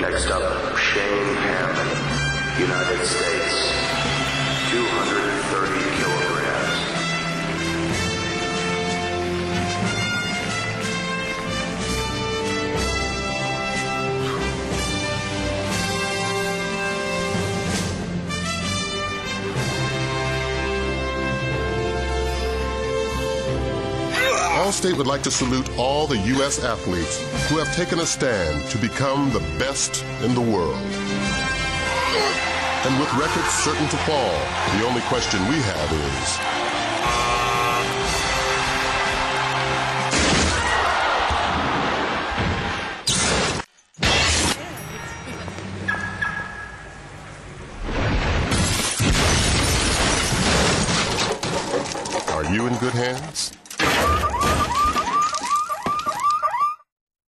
Next up, Shane Hammond, United States, Allstate would like to salute all the U.S. athletes who have taken a stand to become the best in the world. And with records certain to fall, the only question we have is Are you in good hands?